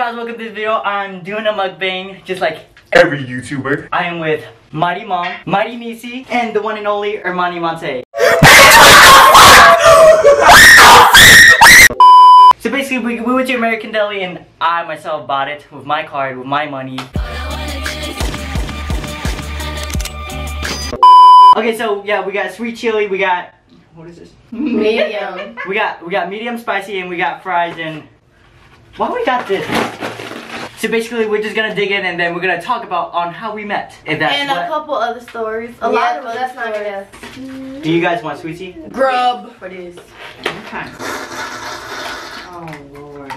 guys, welcome to this video. I'm doing a mukbang just like Every YouTuber. I am with Mighty Mom, Mighty Niecy, and the one and only Ermani Monet. so basically, we, we went to American Deli and I myself bought it with my card, with my money. Okay, so yeah, we got sweet chili, we got, what is this? Medium. We got we got medium spicy and we got fries and why we got this? So basically we're just gonna dig in and then we're gonna talk about on how we met. If that's and a couple other stories. A A lot lot of but other that's not stories. gonna. Do you guys want sweetie? Grub for this. Okay. Oh lord.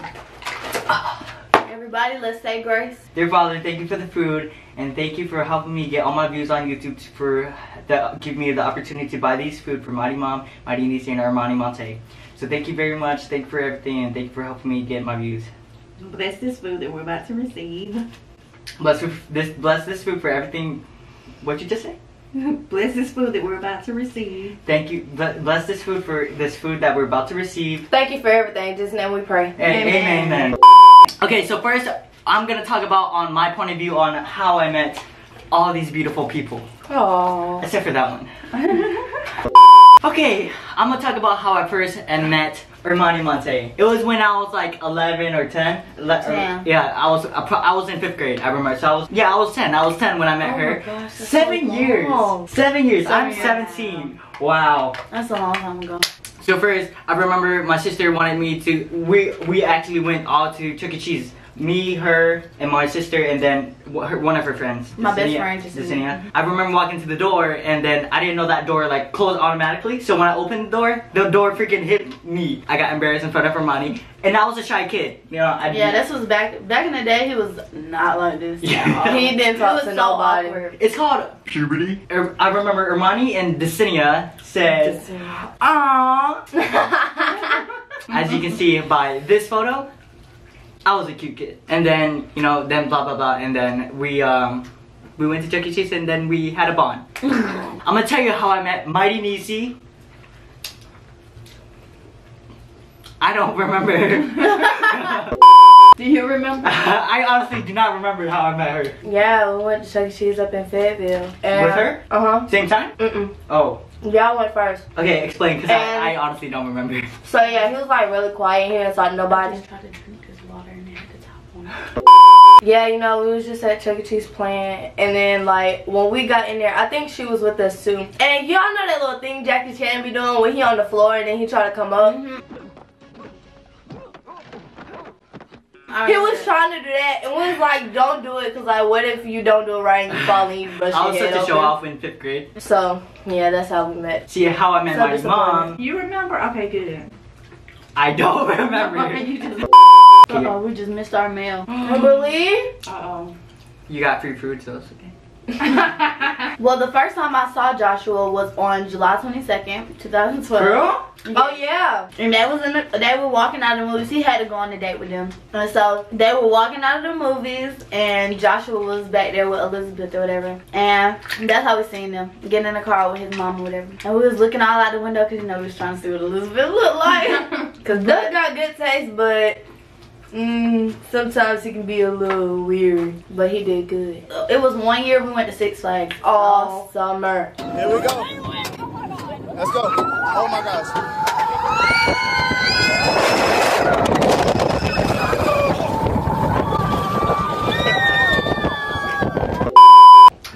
Everybody, let's say grace. Dear Father, thank you for the food and thank you for helping me get all my views on YouTube t- for the give me the opportunity to buy these food for Mighty Mom, Mighty Niecy, and Armani Monet. So thank you very much. Thank you for everything and thank you for helping me get my views. Bless this food that we're about to receive. Bless this bless this food for everything. What you just say? Bless this food that we're about to receive. Thank you. Bless this food for this food that we're about to receive. Thank you for everything. Just now we pray. And amen. Amen. amen. Okay, so first I'm gonna talk about on my point of view on how I met all these beautiful people. Oh. Except for that one. Okay, I'm gonna talk about how I first and met Ermani Monet. It was when I was like 11 or 10. Le- or- yeah, I was I was in fifth grade. I remember. So I was yeah, I was 10. I was 10 when I met Oh her. gosh, Seven so years. Seven years. I'm Seven years. 17. Wow. That's a long time ago. So first, I remember my sister wanted me to. We we actually went all to Chuck E. Cheese. Me, her, and my sister, and then her, one of her friends. My best Yesenia- friend, Yesenia. Yesenia. I remember walking to the door, and then I didn't know that door like closed automatically. So when I opened the door, the door freaking hit me. I got embarrassed in front of Hermione, and I was a shy kid. You know, I Yeah, this was back back in the day. He was not like this. Yeah. He didn't talk was to so nobody. awkward. It's called. Puberty. Er- I remember Hermione and Desenia said, "Aww." As you can see by this photo, I was a cute kid. And then, you know, then blah blah blah, and then we um we went to Chuck E. Cheese and then we had a bond. I'm gonna tell you how I met Mighty Niecy. I don't remember. Do you remember? I honestly do not remember how I met her. yeah, we went to Chuck E. Cheese up in Fayetteville. And, With her? Uh huh. Same time? Mm-mm. Oh. Y'all went first. okay. Explain, cause I, I honestly don't remember. So yeah, he was like really quiet. He didn't talk to nobody. Yeah, you know, we was just at Chuck E. Cheese playing, and then like when we got in there, I think she was with us too. And y'all know that little thing Jackie Chan be doing when he on the floor and then he try to come up. Mm-hmm. He was trying to do that, and we was like, "Don't do it," cause like, what if you don't do it right and you fall and you brush I was head such a show off in fifth grade. So yeah, that's how we met. See how I met So my mom. You remember? Okay, good. I don't remember. you just. Okay. Uh oh, we just missed our mail. Really? Uh oh. You got free food, so it's okay. Well, the first time I saw Joshua was on July twenty second, two thousand twelve. Girl? Oh yeah, and they was in the, they were walking out of the movies. He had to go on a date with them, and so they were walking out of the movies, and Joshua was back there with Elizabeth or whatever, and that's how we seen them getting in the car with his mom or whatever. And we was looking all out the window because you know we was trying to see what Elizabeth looked like. Cause Doug got good taste, but. Mm, sometimes he can be a little weird, but he did good. It was one year we went to Six Flags all summer. Here we go. Let's go. Oh my gosh.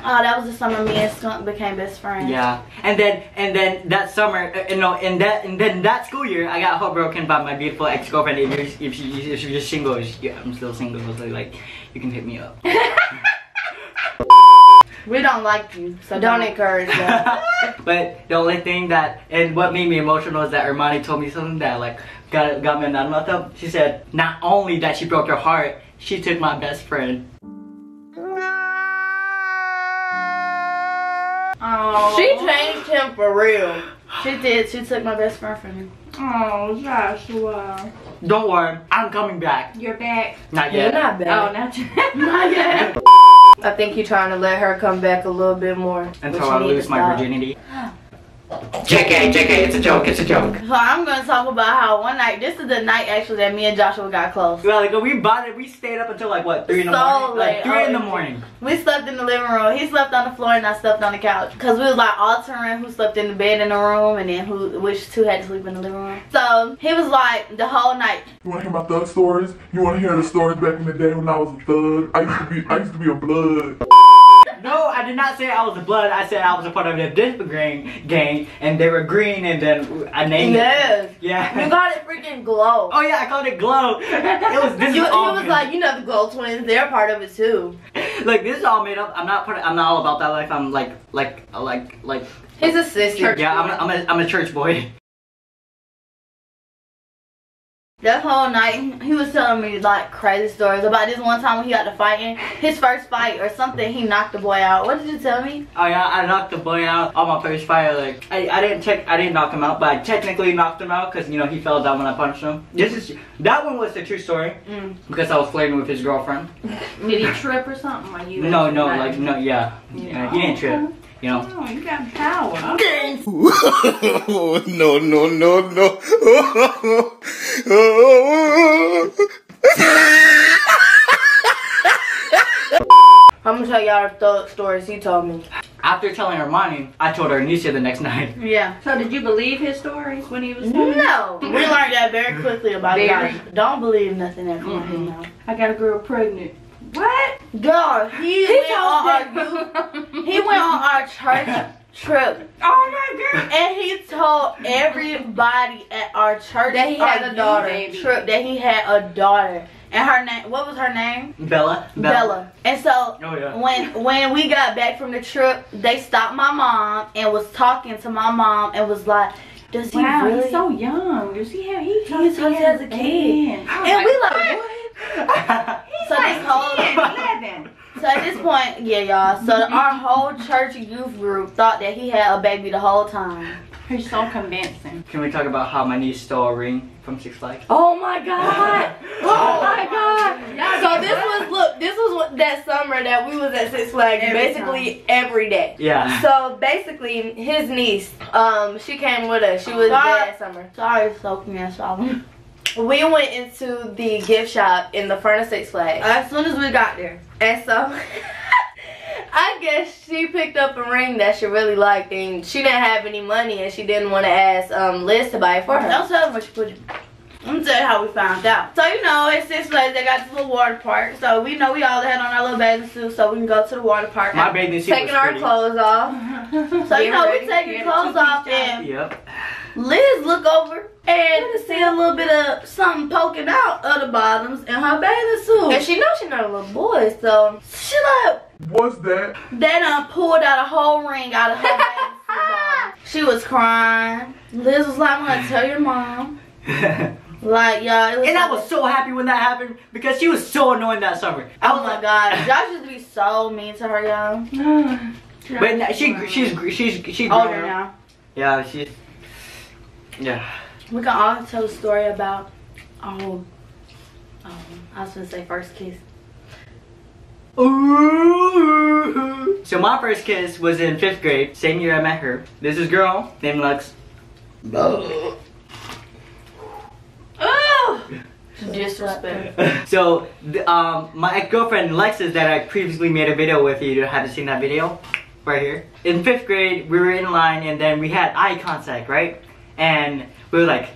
Oh, that was the summer me and Skunk became best friends. Yeah. And then and then that summer, uh, you know, in that and then that school year, I got heartbroken by my beautiful ex girlfriend. If you're if she if you're just single, yeah, I'm still single. So like, you can hit me up. We don't like you, so don't encourage that. but the only thing that and what made me emotional is that Armani told me something that like got got me on my up. She said not only that she broke your heart, she took my best friend. Oh. she changed him for real. She did. She took my best friend from him. Oh, Joshua. Don't worry, I'm coming back. You're back. Not You're yet. not Oh, not yet. not yet. I think you're trying to let her come back a little bit more. Until I lose my stop. virginity. JK, JK, it's a joke, it's a joke. So I'm gonna talk about how one night, this is the night actually that me and Joshua got close. Well, like we bought it, we stayed up until like what, three in the So morning? Like late, three in the oh, morning. We slept in the living room. He slept on the floor and I slept on the couch. Cause we was like altering who slept in the bed in the room and then who which two had to sleep in the living room. So he was like the whole night. You wanna hear my thug stories? You wanna hear the stories back in the day when I was a thug? I used to be I used to be a blood. Did not say I was a blood. I said I was a part of the different gang, gang, and they were green, and then I named Yes. it. Yeah. You got it freaking glow. Oh yeah, I called it glow. It was this You, all was like, you know, the Glow Twins, they're part of it too. like, this is all made up. I'm not part. Of, I'm not all about that life. I'm like, like, like, like. He's a sister. Yeah, I'm. A, I'm a. I'm a church boy. That whole night, he was telling me like crazy stories about this one time when he got to fighting. His first fight or something, he knocked the boy out. What did you tell me? Oh yeah, I knocked the boy out on my first fight. Like, I, I didn't check. I didn't knock him out, but I technically knocked him out because you know he fell down when I punched him. This is that one was the true story Mm. because I was flirting with his girlfriend. Did he trip or something? Or you No, no, like no, yeah, yeah. He didn't trip. You know. Oh, you got power. oh, no, no, no, no. I'm gonna tell y'all the stories he told me. After telling Armani, I told Arnesia the next night. Yeah. So did you believe his stories when he was telling? No. We learned that very quickly about Very. Don't believe nothing that comes out his mouth. I got a girl pregnant. What? God, he, went on our youth, he went on our church trip Oh my god. and he told everybody at our church That he had a daughter. youth trip that he had a daughter. And her name what was her name? Bella. Bella. And so Oh yeah. when when we got back from the trip, they stopped my mom and was talking to my mom and was like, "Does he Wow, really?" he's so young. Does he have? He He's he as has a kid. man. and we like, what? What? He's So like this whole- 10, 11. So at this point, yeah, y'all. So our whole church youth group thought that he had a baby the whole time. He's so convincing. Can we talk about how my niece stole a ring from Six Flags? Oh my god! Oh my god! So this was look, this was what, that summer that we was at Six Flags Every basically every day. Yeah. So basically, his niece, um, she came with us. She was there that summer. Sorry, soaking and swallowing. We went into the gift shop in the front of Six Flags, As soon as we got there, and so. I guess she picked up a ring that she really liked, and she didn't have any money, and she didn't want to ask um, Liz to buy it for her. don't tell them what you put. in. I'm gonna tell you how we found out. So you know, at Six Flags they got this little water park. So we know we all had on our little bathing suits, so we can go to the water park. My bathing suit Taking was our pretty. clothes off. so you know we ready. taking Yeah, clothes off and Yep. Liz look over and see a little bit of something poking out of the bottoms in her bathing suit. And she knows she's not a little boy, so She like What's that? they done uh, pulled out a whole ring out of her bathing suit. She was crying. Liz was like, I'm gonna tell your mom. Like, y'all, it was And I was so happy when that happened because she was so annoying that summer. I Oh was my like, god, Josh used to be so mean to her, y'all. But now she she's she's she's older now. Yeah, she's yeah. We can all tell a story about oh, oh I was gonna say first kiss. Ooh. So my first kiss was in fifth grade, same year I met her. This is girl named Lex. Oh, disrespect. so um, my ex-girlfriend Lexus that I previously made a video with you haven't seen that video right here. In fifth grade, we were in line and then we had eye contact, right? And we were like,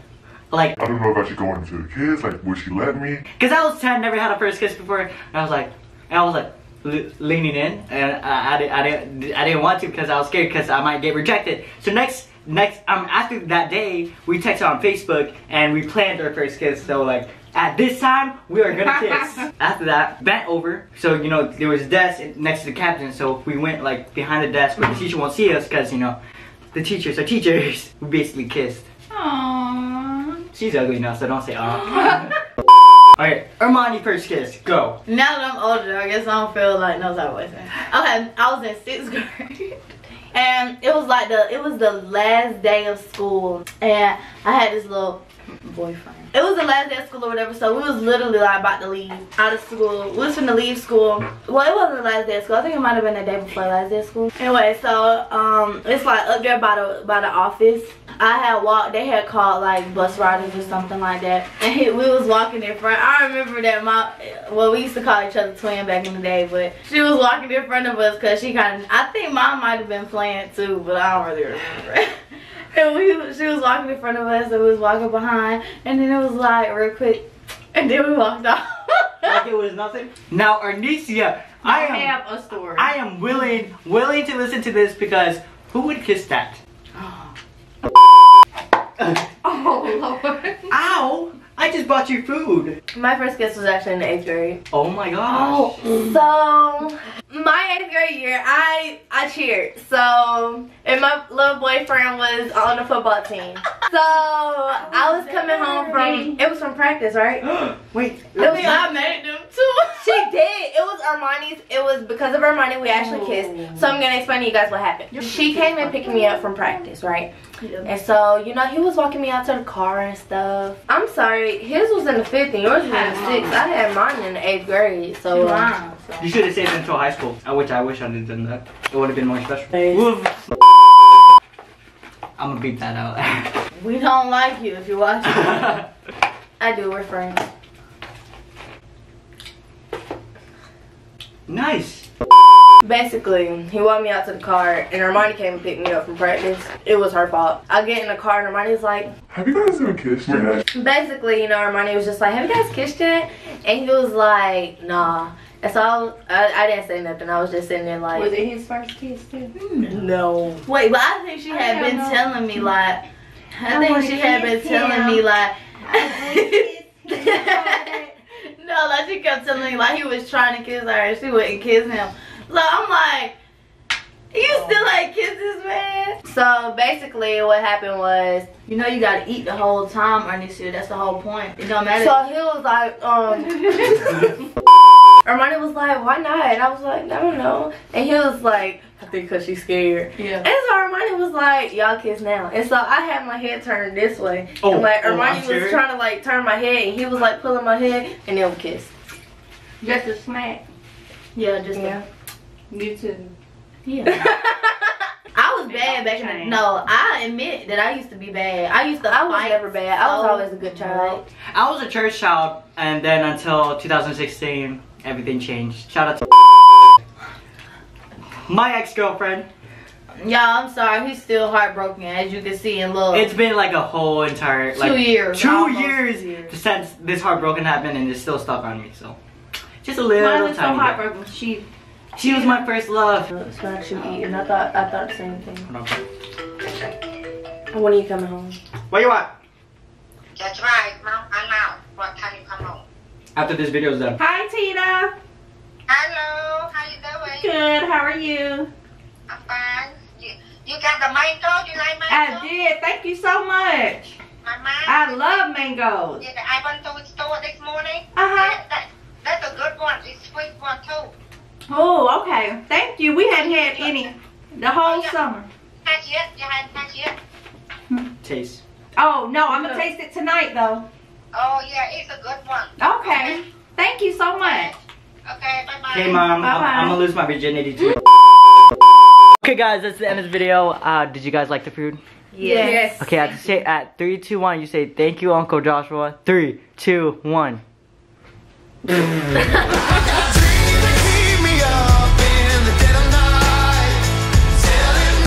like, I don't know if I should go into the kids. Like, would she let me? cause I was 10, never had a first kiss before, and I was like, and I was like le- leaning in, and I, I, didn't, I didn't, I didn't want to because I was scared because I might get rejected. So next, next, um, after that day, we texted on Facebook and we planned our first kiss. So like. At this time, we are gonna kiss. After that, bent over. So you know there was a desk next to the captain. So we went like behind the desk where the teacher won't see us, cause you know the teachers are teachers. We basically kissed. Aww. She's ugly now, so don't say ah. Alright, Armani first kiss, go. Now that I'm older, I guess I don't feel like no type of way. Okay, I was in sixth grade. And it was like the it was the last day of school and I had this little boyfriend. It was the last day of school or whatever, so we was literally like about to leave out of school. We was finna leave school. Well, it wasn't the last day of school. I think it might have been the day before last day of school. Anyway, so um, it's like up there by the by the office. I had walked. They had called like bus riders or something like that, and he, we was walking in front. I remember that my well, we used to call each other twin back in the day, but she was walking in front of us because she kind of. I think mom might have been playing too, but I don't really remember. And we, she was walking in front of us and we was walking behind and then it was like real quick and then we walked off. like it was nothing. Now, Arnesia, I I am have a story. I am willing willing to listen to this because who would kiss that? Oh Lord. Ow! I just bought you food. My first kiss was actually in the eighth grade. Oh my gosh. So my eighth grade year, I I cheered. So and my little boyfriend was on the football team. So I was coming home from it was from practice, right? Wait. It was I made them too. She did. It was Armani's. It was because of Armani we actually kissed. So I'm gonna explain to you guys what happened. She came and picked me up from practice, right? And so, you know, he was walking me out to the car and stuff. I'm sorry, his was in the fifth and yours was in the sixth. I had mine in the eighth grade. So, Wow. Um, you should have saved it until high school. I wish I wish I did done that. It would have been more special. Thanks. Woof. I'm gonna beep that out. We don't like you if you're watching. I do. We're friends. nice. Basically, he walked me out to the car and Armani came and picked me up from practice. It was her fault. I get in the car and Armani's like, Have you guys ever kissed yet? basically, you know, Armani was just like, have you guys kissed yet? And he was like, nah. And so I, was, I, I didn't say nothing. I was just sitting there like, Was it his first kiss too? no. Wait, but I think she had been know. telling me like. I, I think she had been kiss telling him. me like. No, like she kept telling me like he was trying to kiss her and she wouldn't kiss him. So I'm like, you still like kiss this man? So basically, what happened was, You know you gotta eat the whole time, Ernest. That's the whole point. It don't matter. so he was like, um, Armani was like, why not? And I was like, I don't know. And he was like, I think because she's scared. yeah. And so Armani was like, y'all kiss now. And so I had my head turned this way. Oh, and like oh, I'm was scared. trying to like turn my head and he was like pulling my head and then we kissed. Just a smack. Yeah, just Yeah. You too. yeah. I was bad back in the no. I admit that I used to be bad. I used to I was fight never bad. I was always a good child. I was a church child, and then until 2016, everything changed. Shout out to my ex-girlfriend. Y'all, I'm sorry. He's still heartbroken, as you can see in love. It's been like a whole entire like two years. two years, years. since this heartbroken happened, and it's still stuck on me. So just a little Mine was so tiny bit. heartbroken. She She was my first love. It's not you eating. I thought I thought the same thing. Hold on. When are you coming home? Where you at? That's right, Mom. I'm out. What time you come home? After this video is done. Hi Tina. Hello, how you doing? Good. How are you? I'm fine. You, you got the mango? You like mango? I did. Thank you so much. My mom? I love mangoes. Yeah, I went to the store this morning. Uh huh. Yeah, that, that's a good one. It's sweet one too. Oh, okay. Thank you. We hadn't had any the whole summer. Not yet. You haven't had yet. Taste. Oh no, I'm gonna taste it tonight though. Oh yeah, it's a good one. Okay. Thank you so much. Okay, bye bye. Okay, mom. I'm, Bye-bye. I'm gonna lose my virginity too. okay, guys, that's the end of the video. Uh, did you guys like the food? Yes. Okay, at say at three, two, one. You say thank you, Uncle Joshua. Three, two, one.